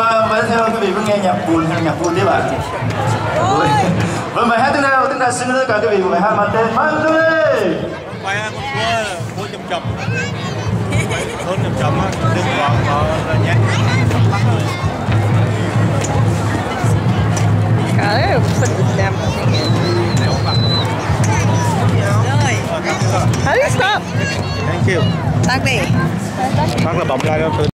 Vâng, và và theo quý vị có nghe nhạc buồn hay nhạc vui tiếp ạ? Và bài hát tiếp theo chúng ta xin tất cả quý vị một bài hát mang tên Mang Tươi. bài hát của của chậm chậm thôn chậm chậm á đừng còn có nhát Cara, eu vou fazer tempo. How do you stop? thank you Tag me. bắt là bấm like